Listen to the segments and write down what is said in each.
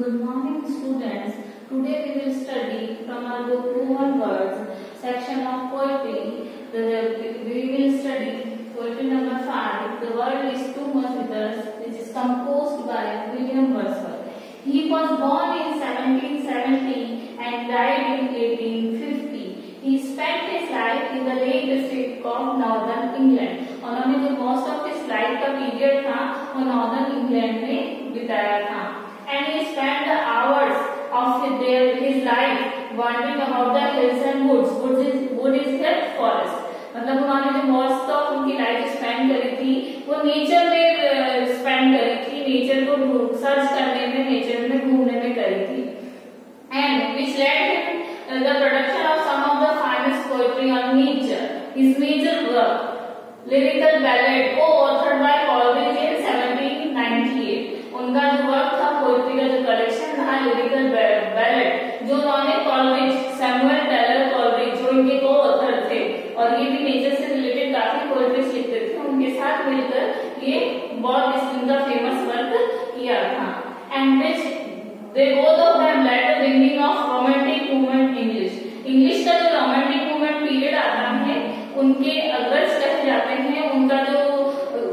Good morning students. Today we will study from our book Human Words section of poetry. The, we will study poetry number 5. The world is too much with us which is composed by William Wordsworth. He was born in 1770 and died in 1850. He spent his life in the Lake District of Northern England. उन्होंने जो most of his life का period था the forest. मतलब उन्होंने जो most of उनकी life spend करी थी, वो नेचर में स्पेंड करी थी नेचर को सर्च करने में नेचर में घूमने में करी थी. And which led the production of some of the finest poetry on nature his major work lyrical ballad coauthored by Coleridge in 1798 उनका जो वर्क था पोएट्री का जो कलेक्शन था लिरिकल बैलेट जो उन्होंने कॉलरिज सैमुअल टेलर कॉलरिज जो इनके को ऑथर थे और ये भी नेचर से रिलेटेड काफ़ी पोएट्रीज लिखते थे उनके साथ मिलकर ये बहुत इनका फ़ेमस वर्क किया था and which they both of them led the beginning of romantic movement English English का जो रोमांटिक मूवमेंट पीरियड आता है उनके अगर कहे जाते हैं उनका जो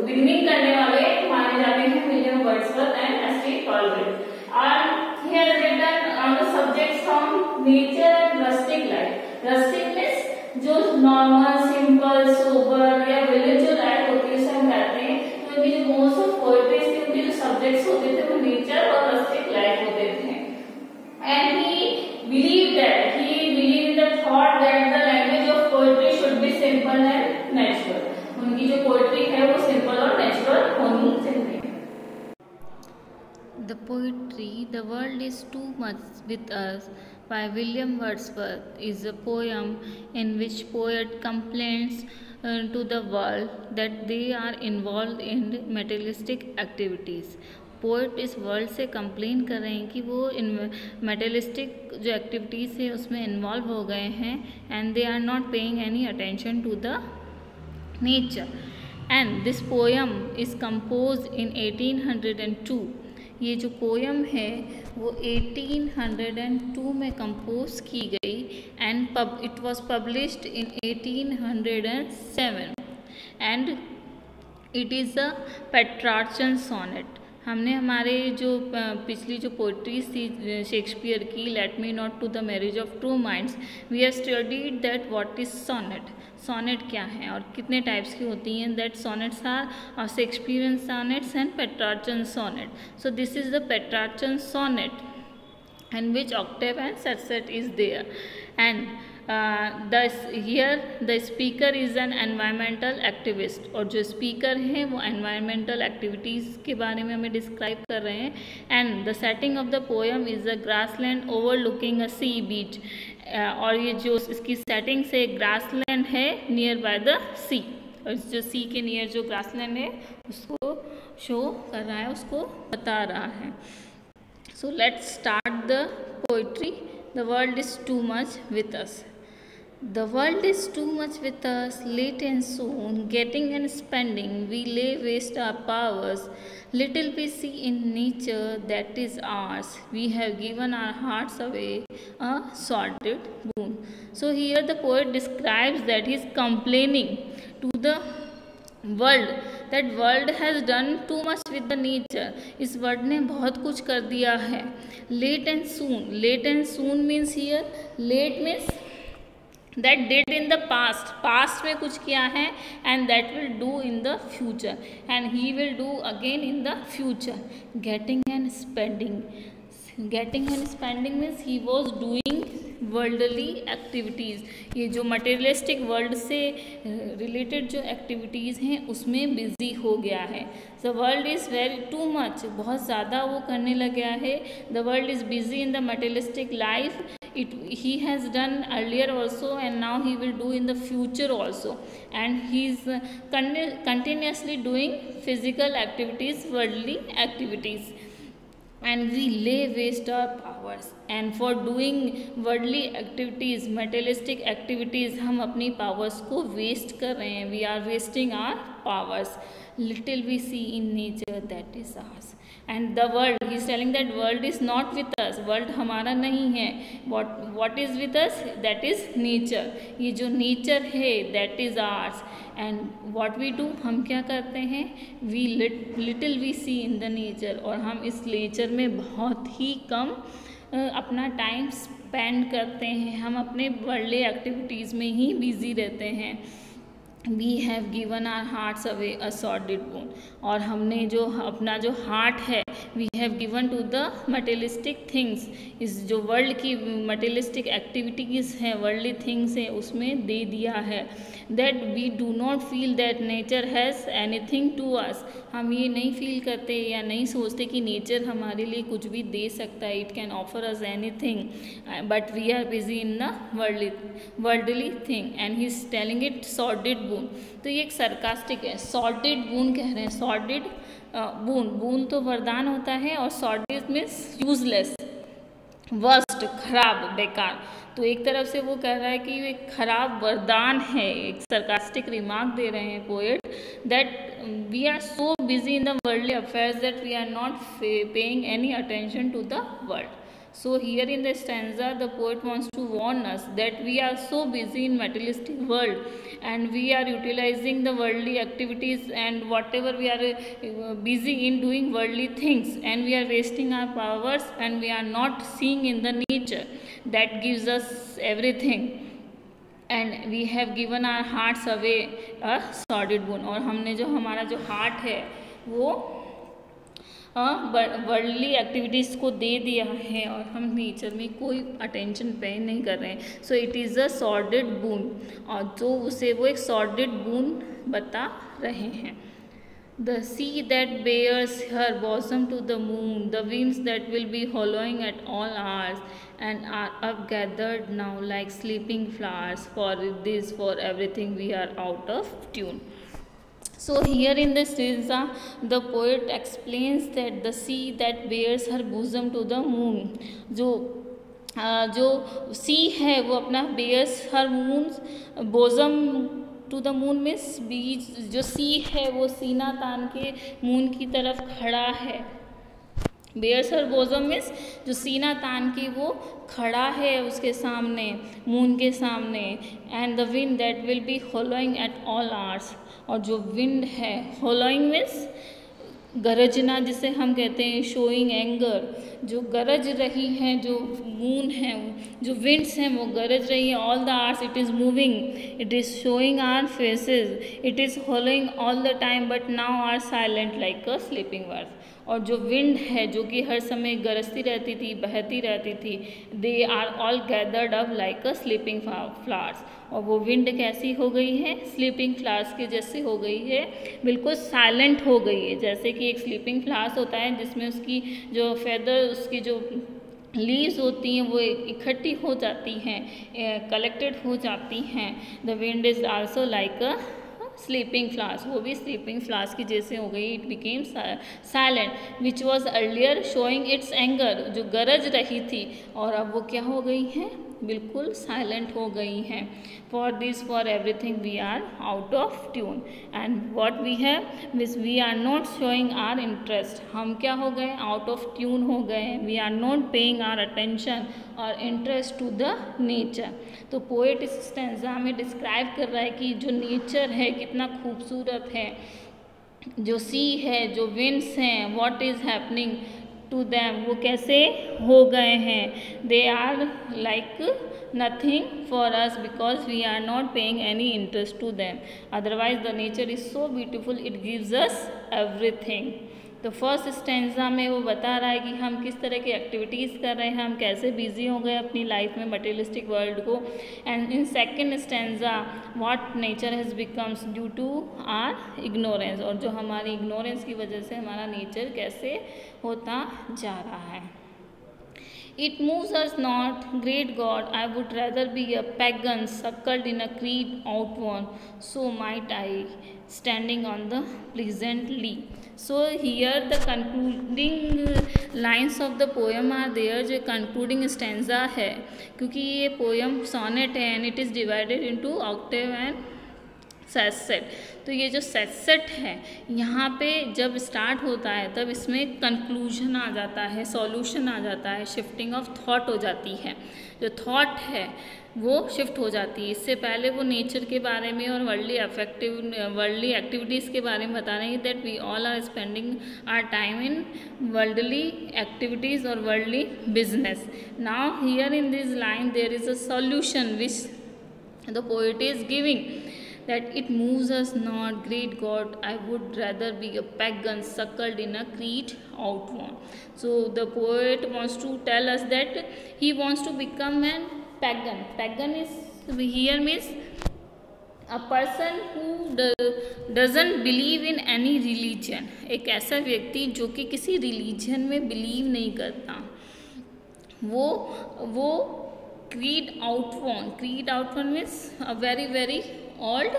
विनिंग करने The poetry The World is Too Much with Us by William Wordsworth is a poem in which poet complains uh, to the world that they are involved in materialistic activities. Poet इस world से complain कर रहे हैं कि वो इन मेटलिस्टिक जो activities है उसमें इन्वॉल्व हो गए हैं and they are not paying any attention to the nature and this poem is compose in 1802 ये जो पोयम है, वो 1802 में कंपोज की गई and pub it was published in 1807 and it is a Petrarchan sonnet हमने हमारे जो पिछली जो पोइट्रीज थी शेक्सपियर की let me not to the marriage of true minds we have studied that what is sonnet sonnet क्या है और कितने टाइप्स की होती हैं? That sonnets are Shakespearean sonnets and Petrarchan sonnet so this is the Petrarchan sonnet and which octave and set is there. And the here the speaker is an environmental activist और जो speaker हैं वो environmental activities के बारे में हमें describe कर रहे हैं। And the setting of the poem is a grass land overlooking a sea beach और ये जो इसकी सेटिंग से ग्रास लैंड है नियर बाय द सी और जो सी के नियर जो ग्रास लैंड है, उसको शो कर रहा है, उसको बता रहा है। So let's start the poetry the world is too much with us The world is too much with us, late and soon, getting and spending, we lay waste our powers. Little we see in nature that is ours. We have given our hearts away, a sordid boon. So here the poet describes that he is complaining to the world that world has done too much with the nature इस word ने बहुत कुछ कर दिया है late and soon late and soon means here late means that did in the past past में कुछ किया है and that will do in the future and he will do again in the future getting and spending getting and spending means he was doing worldly activities ये जो materialistic world से related जो activities हैं, उसमें busy हो गया है. The world is very too much बहुत ज़्यादा वो करने लग गया है. The world is busy in the materialistic life it he has done earlier also and now he will do in the future also and he is uh, continuously doing physical activities worldly activities and we lay waste our powers and for doing worldly activities materialistic activities हम अपनी powers को waste कर रहे हैं we are wasting our powers little we see in nature that is ours and the world he is telling that world is not with us world हमारा नहीं है what what is with us that is nature ये जो nature है that is ours and what we do हम क्या करते हैं we little we see in the nature और हम इस nature में बहुत ही कम अपना टाइम स्पेंड करते हैं हम अपने वर्ल्डली एक्टिविटीज़ में ही बिज़ी रहते हैं we have given our hearts away a sordid boon और हमने जो, अपना जो हार्ट है we have given to the materialistic things इस जो वर्ल्ड की मटेलिस्टिक एक्टिविटीज़ हैं वर्ल्डली थिंग्स हैं, उसमें दे दिया है। That we do not feel that nature has anything to us हम ये नहीं फील करते या नहीं सोचते कि नेचर हमारे लिए कुछ भी दे सकता है it can offer us anything but we are busy in the worldly worldly thing and he is telling it sordid boon तो ये एक सरकास्टिक है। सॉर्टेड बून कह रहे हैं। सॉर्टेड बून बून तो वरदान होता है और सॉर्टेड मीन्स यूजलेस वर्स्ट खराब, बेकार। तो एक तरफ़ से वो कह रहा है कि ये खराब वरदान है। एक सरकास्टिक रिमार्क दे रहे हैं poet that we are so busy in the worldly affairs that we are not paying any attention to the world So here in the stanza, the poet wants to warn us that we are so busy in materialistic world and we are utilizing the worldly activities and whatever we are uh, busy in doing worldly things and we are wasting our powers and we are not seeing in the nature that gives us everything and we have given our hearts away a sordid boon और हमने जो हमारा जो heart है वो worldly एक्टिविटीज़ को दे दिया है और हम नेचर में कोई अटेंशन पे नहीं कर रहे हैं। So it is a sordid boon और जो उसे, वो एक सॉर्डेड बून बता रहे हैं। The sea that bares her bosom to the moon the winds that will be howling at all hours and are up gathered now like sleeping flowers for this for everything we are out of tune So here in the stanza, the poet explains that the sea that bears her bosom to the moon, जो जो sea है वो अपना bares her moon bosom to the moon means beach जो sea है वो सीना तान के मून की तरफ़ खड़ा है बेयर्स हर बोजम मीन्स जो सीना तान के वो खड़ा है उसके सामने मून के सामने and the wind that will be following at all hours और जो विंड है होलोइंग मीन्स गरजना, जिसे हम कहते हैं शोइंग एंगर जो गरज रही है, जो मून है, जो विंड्स हैं, वो गरज रही है all the hours it is moving it is showing our faces it is howling all the time but now are silent like a sleeping worth और जो विंड है, जो कि हर समय गरजती रहती थी, बहती रहती थी they are all gathered up like a sleeping flowers और वो विंड कैसी हो गई है? स्लीपिंग फ्लावर्स के जैसी हो गई है। बिल्कुल साइलेंट हो गई है, जैसे कि एक स्लीपिंग फ्लावर्स होता है, जिसमें उसकी जो फेदर उसकी जो लीव्स होती हैं, वो इकट्ठी हो जाती हैं कलेक्टेड हो जाती हैं। The wind is also like a sleeping flowers वो भी स्लीपिंग फ्लास की जैसे हो गई it became silent which was earlier showing its anger जो गरज रही थी, और अब वो क्या हो गई हैं? बिल्कुल साइलेंट हो गई हैं। For this for everything we are out of tune and what we have miss we are not showing our interest हम क्या हो गए? आउट ऑफ़ ट्यून हो गए we are not paying our attention और इंटरेस्ट टू द नेचर तो poet इस stanza में डिस्क्राइब कर रहा है कि जो नेचर है, कितना खूबसूरत है। जो सी है, जो विंड्स हैं what is happening to them वो कैसे हो गए हैं? They are like nothing for us because we are not paying any interest to them otherwise the nature is so beautiful it gives us everything तो first stanza में वो बता रहा है कि हम किस तरह की एक्टिविटीज़ कर रहे हैं हम कैसे बिज़ी हो गए अपनी लाइफ में मटेरियलिस्टिक वर्ल्ड को and in second stanza what nature has becomes due to our ignorance और जो हमारी इग्नोरेंस की वजह से हमारा नेचर कैसे होता जा रहा है It moves us not, great God, I would rather be a pagan suckled in a creed outworn, so might I, standing on the pleasantly. So here the concluding lines of the poem are there जो concluding stanza है, क्योंकि ये poem sonnet है and it is divided into octave and set तो ये जो set है, यहाँ पे जब स्टार्ट होता है, तब इसमें कंक्लूजन आ जाता है सॉल्यूशन आ जाता है शिफ्टिंग ऑफ़ थॉट हो जाती है। जो थॉट है, वो शिफ्ट हो जाती है। इससे पहले वो नेचर के बारे में और वर्ल्डली अफेक्टिव वर्ल्डली एक्टिविटीज़ के बारे में बता रहे हैं that we all are spending our time in worldly activities और worldly business now here in this line there is a solution which the poet is giving that it moves us not great god i would rather be a pagan suckled in a creed outworn so the poet wants to tell us that he wants to become an pagan pagan is here means a person who doesn't believe in any religion एक ऐसा व्यक्ति जो कि किसी religion में believe नहीं करता वो वो creed outworn creed outworn means a very very old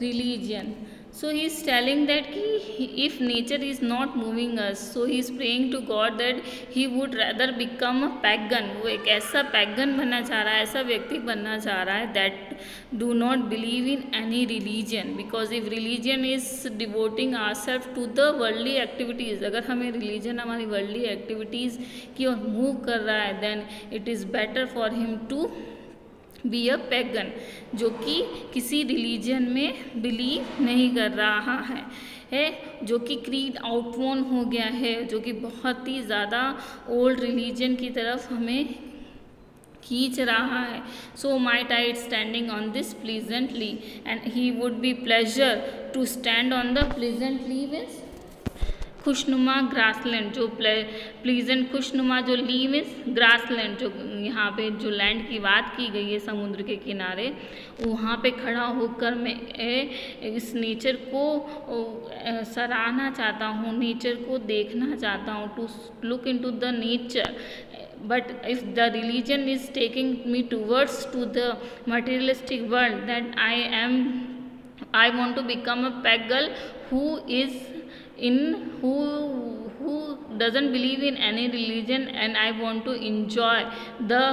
religion. So he is telling that he, if nature is not moving us so he is praying to god that he would rather become a pagan. वो एक ऐसा pagan बनना चाह रहा है ऐसा व्यक्ति बनना चाह रहा है that do not believe in any religion because if religion is devoting our self to the worldly activities अगर हमें रिलीजन हमारी वर्ल्डली एक्टिविटीज़ की ओर मूव कर रहा है then it is better for him to be a pagan जो कि किसी रिलीजन में बिलीव नहीं कर रहा है। है, जो कि क्रीड आउटवोन हो गया है, जो कि बहुत ही ज़्यादा ओल्ड रिलीजन की तरफ़ हमें खींच रहा है। So my tight standing on this pleasantly and he would be pleasure to stand on the pleasantly means खुशनुमा ग्रासलैंड जो प्लीजेंट खुशनुमा जो ली मीन्स ग्रासलैंड जो यहाँ पे जो लैंड की बात की गई है समुद्र के किनारे, वहाँ पे खड़ा होकर मैं इस नेचर को सराहना चाहता हूँ, नेचर को देखना चाहता हूँ to look into the nature but if the religion is taking me towards to the materialistic world that i am, i want to become a pagan who is in who who doesn't believe in any religion and i want to enjoy the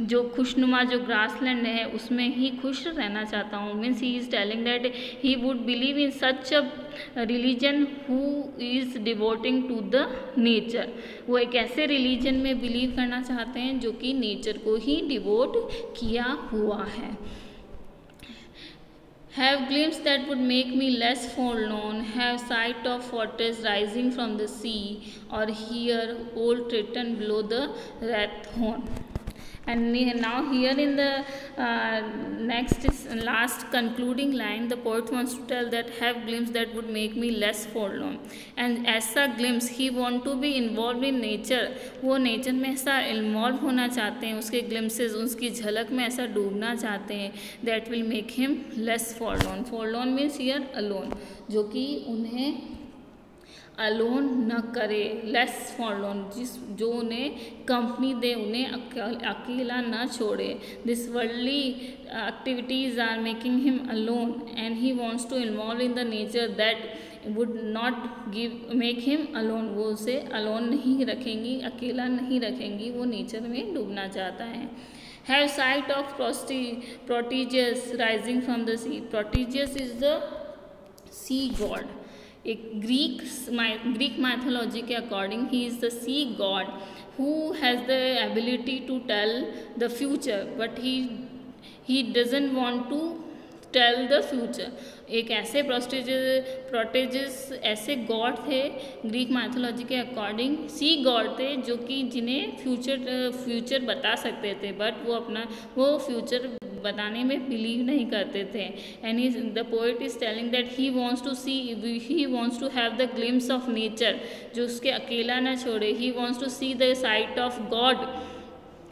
जो खुशनुमा, जो grassland है, उसमें ही खुश रहना चाहता हूँ। Means he is telling that he would believe in such a religion who is devoting to the nature वो एक ऐसे रिलीजन में बिलीव करना चाहते हैं जो कि नेचर को ही डिवोट किया हुआ है। Have glimpse that would make me less forlorn, have sight of fortress rising from the sea, or hear old Triton blow the Rathhorn. And now here in the uh, next is last concluding line, the poet wants to tell that have glimpse that would make me less forlorn. And as a glimpse, he want to be involved in nature. वो nature में ऐसा involve होना चाहते हैं उसके glimpses उसकी झलक में ऐसा डूबना चाहते हैं that will make him less forlorn forlorn means year alone जो कि उन्हें अलोन न करे लेस फॉर लोन जिस, जो उन्हें कंपनी दे, उन्हें अकेला न छोड़े। This worldly activities are making him alone and he wants to involve in the nature that would not give make him alone वो उसे अलोन नहीं रखेंगी, अकेला नहीं रखेंगी, वो नेचर में डूबना चाहता है। Have sight of प्रोस्टी Proteus rising from the sea Proteus is the sea god एक ग्रीक ग्रीक मैथोलॉजी के according he is the sea god who has the ability to tell the future but he he doesn't want to tell the future एक ऐसे प्रोस्टेज Proteus ऐसे god थे Greek mythology के according sea god थे जो कि जिन्हें फ्यूचर फ्यूचर बता सकते थे बट वो अपना, वो फ्यूचर बताने में बिलीव नहीं करते थे। And he the poet is telling that he wants to see he wants to have the glimpse of nature जो उसके अकेला ना छोड़े। He wants to see the sight of god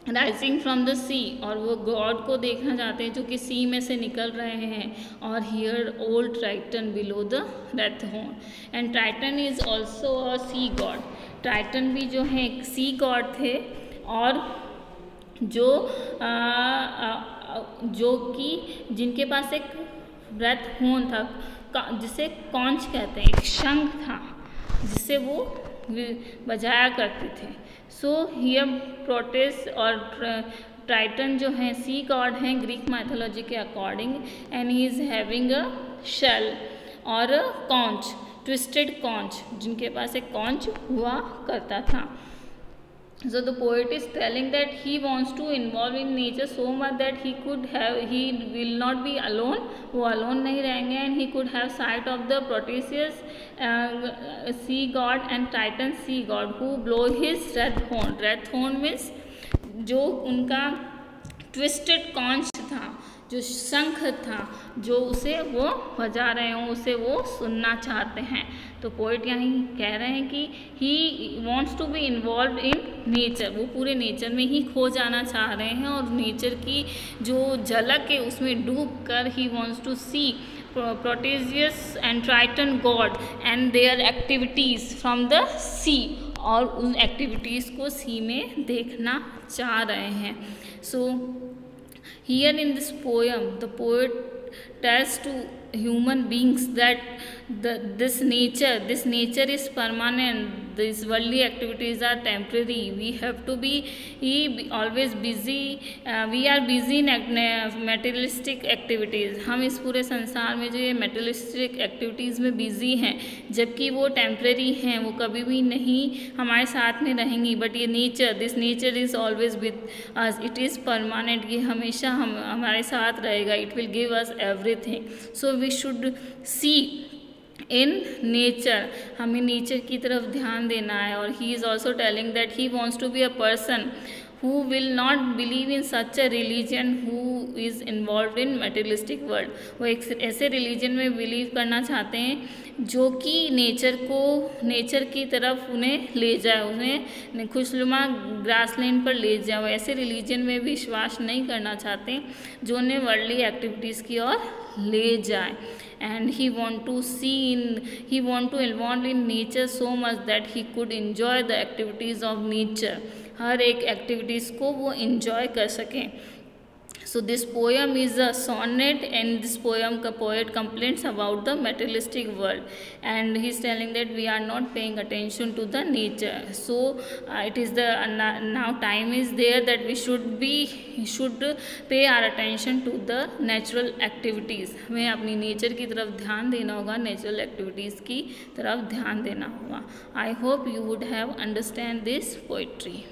rising from the sea और वो god को देखना चाहते हैं जो कि सी में से निकल रहे हैं। और hear old Triton blow the wreath horn and Triton is also a sea god Triton भी जो है एक सी गॉड थे। और जो आ, आ, जो कि जिनके पास एक रथ होन था जिसे कौंच कहते हैं, एक शंख था, जिसे वो बजाया करते थे। सो हियर प्रोटेस और टाइटन जो है सी गॉड हैं ग्रीक माइथोलॉजी के according and he is having a shell और कॉन्च ट्विस्टेड कॉन्च जिनके पास एक कॉन्च हुआ करता था। So the poet is telling that he wants to involve in nature so much that he could have he will not be alone वो alone नहीं रहेंगे and he could have sight of the Proteus uh, sea god and Titan sea god who blow his red horn red horn means जो उनका twisted conch था जो शंख था जो उसे वो बजा रहे हों उसे वो सुनना चाहते हैं तो पोइट यहाँ कह रहे हैं कि he wants to be involve in nature वो पूरे नेचर में ही खो जाना चाह रहे हैं और नेचर की जो झलक है उसमें डूब कर he wants to see Proteus and Triton god and their activities from the sea और उन एक्टिविटीज़ को सी में देखना चाह रहे हैं. So here in this poem the poet tells to human beings that the, this nature this nature is permanent this worldly activities are temporary we have to be he always busy we are busy in materialistic activities हम इस पूरे संसार में जो ये materialistic activities में busy हैं, जबकि वो टेम्प्रेरी हैं, वो कभी भी नहीं हमारे साथ में रहेंगी. बट ये nature this nature is always with it is permanent ये हमेशा हम, हमारे साथ रहेगा. It will give us everything so we should see in nature हमें नेचर की तरफ़ ध्यान देना है और he is also telling that he wants to be a person who will not believe in such a religion who is involve in materialistic world वो एक ऐसे रिलीजन में बिलीव करना चाहते हैं जो कि नेचर को नेचर की तरफ़ उन्हें ले जाए, उन्हें खुशनुमा ग्रासलैंड पर ले जाए। वो ऐसे रिलीजन में विश्वास नहीं करना चाहते जो उन्हें वर्ल्डली एक्टिविटीज़ की ओर ले जाए। and he want to see in he want to involve in nature so much that he could enjoy the activities of nature हर एक एक्टिविटीज़ को वो इन्जॉय कर सकें So this poem is a sonnet and this poem poet complains about the materialistic world and he's telling that we are not paying attention to the nature. So uh, it is the uh, now time is there that we should be should pay our attention to the natural activities. हमें अपनी nature की तरफ ध्यान देना होगा natural activities की तरफ ध्यान देना होगा I hope you would have understand this poetry